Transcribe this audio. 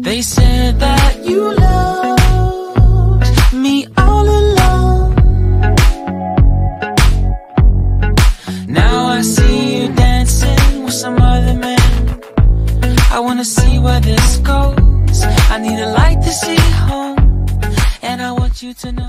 They said that you loved me all along. Now I see you dancing with some other man. I wanna see where this goes. I need a light to see home, and I want you to know.